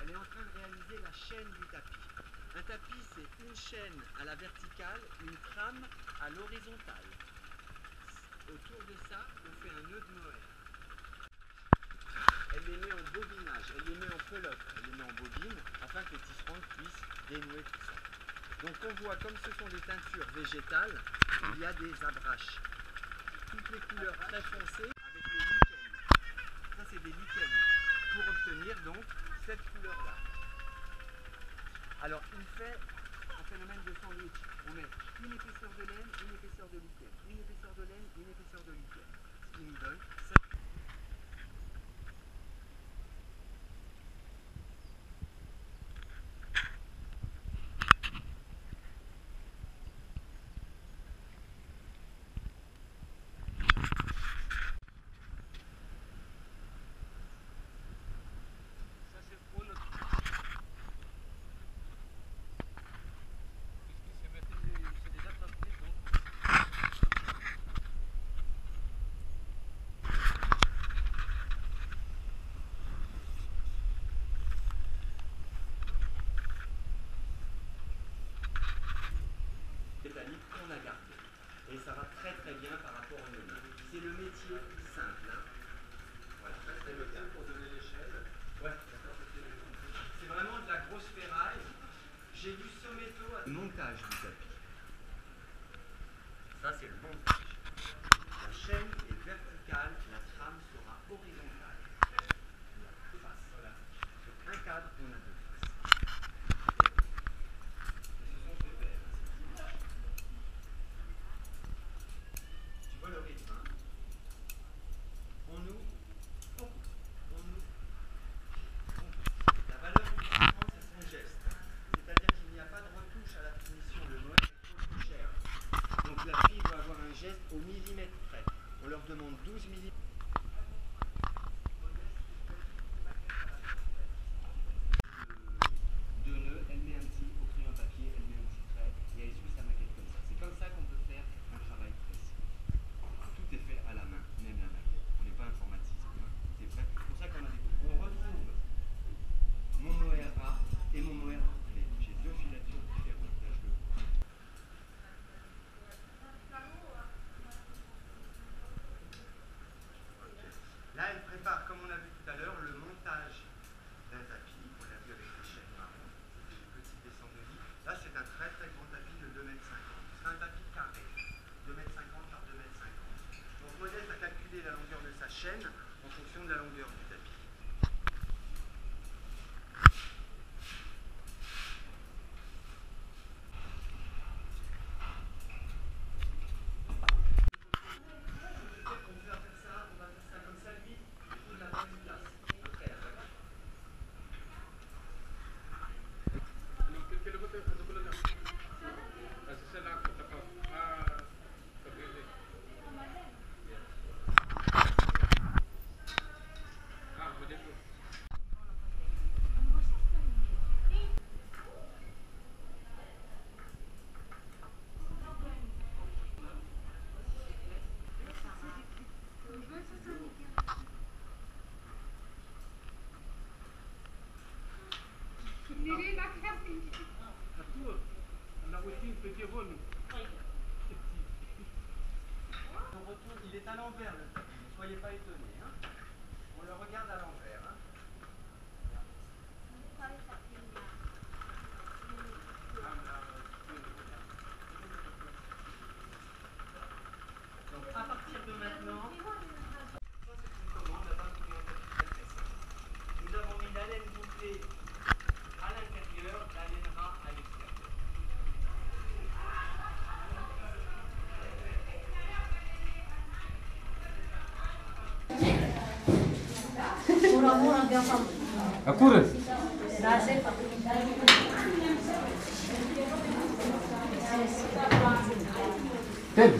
Elle est en train de réaliser la chaîne du tapis. Un tapis, c'est une chaîne à la verticale, une trame à l'horizontale. Autour de ça, on fait un nœud de mohair. Elle les met en bobinage, elle les met en pelote, elle les met en bobine, afin que le tisserand puisse dénouer tout ça. Donc on voit, comme ce sont des teintures végétales, il y a des abraches. Toutes les couleurs très foncées avec les lichens. Ça c'est des lichens, pour obtenir donc cette couleur-là. Alors il fait un phénomène de sandwich. On met une épaisseur de laine, une épaisseur de lichen, une épaisseur de laine, une épaisseur de lichen. Ce qui nous donne cette Ça c'est pour notre C'est des attrape-pieds, donc. métallique qu'on a gardé. Et ça va très très bien par rapport au nœud. C'est le métier simple. hein. Voilà, ça c'est le cas. pour donner l'échelle. Ouais. C'est vraiment de la grosse ferraille. J'ai du montage du tapis. Ça c'est le montage. La chaîne est verticale, la trame sera horizontale. Deux faces. Voilà. Sur un cadre, on a deux faces. Et ce sont ces paires, hein, c'est Tu vois le rythme, hein On ouvre, on coupe, on ouvre, on coupe. La valeur du tisserand, c'est son geste. C'est-à-dire qu'il n'y a pas de retouche à la finition. Le moelle est trop plus cher. Donc la fille doit avoir un geste au millimètre près. On leur demande 12 millimètres. Deux nœuds, elle met un petit au crayon papier, elle met un petit trait et elle suit sa maquette comme ça. C'est comme ça qu'on peut faire un travail précis. Tout est fait à la main, même la maquette. On n'est pas informatisé. hein. C'est vrai. C'est pour ça qu'on a des On retrouve mon mohair A et mon mohair clé. J'ai deux filatures différentes. Là, je le vois. Là, elle prépare, comme on a vu tout à l'heure, le montage d'un tapis. On l'a vu avec les chaînes marron. C'était des petites descentes de lit. Là, c'est un très très grand tapis de 2 mètres. C'est un tapis carré. 2 mètres par 2 mètres. Donc, Modeste a calculé la longueur de sa en fonction de la longueur du tapis. On va faire ça, on va faire ça comme ça, lui, il faut de la bonne place. Après, d'accord Il est à l'envers le tapis, ne soyez pas étonnés. hein. On le regarde à l'envers. aku Ted.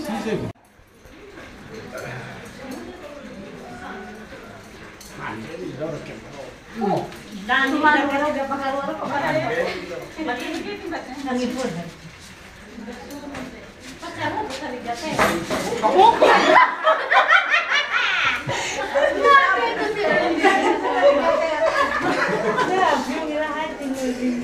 Si Ted. Mandi di dalam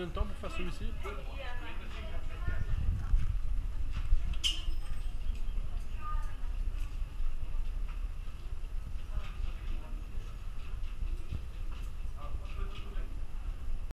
aumentar o fazer em.